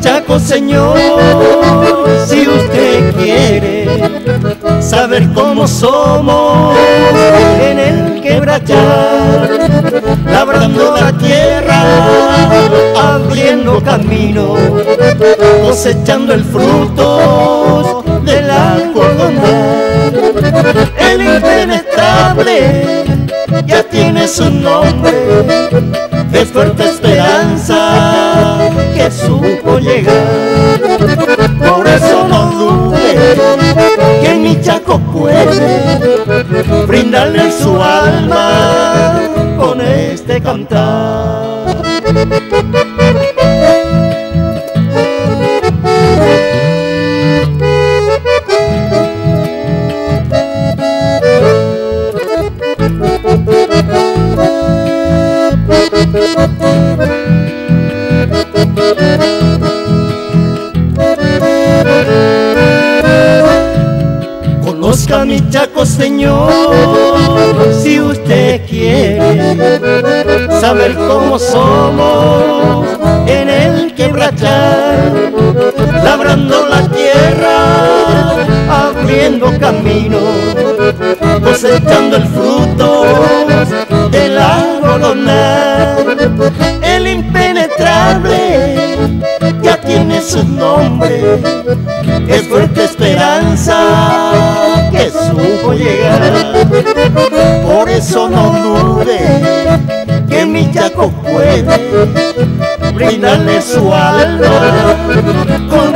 Chaco, señor, si usted quiere saber cómo somos en el quebrachar, labrando la tierra, abriendo camino, cosechando el fruto de la El impenetrable ya tiene su nombre de fuerte esperanza que llegar. Por eso no dude que mi Chaco puede brindarle su alma con este cantar. Mi chaco señor, si usted quiere saber cómo somos en el quebrachar, labrando la tierra, abriendo camino, cosechando el fruto de la el impenetrable ya tiene su nombre, es fuerte supo llegar. Por eso no dude que mi Chaco puede brindarle su alma con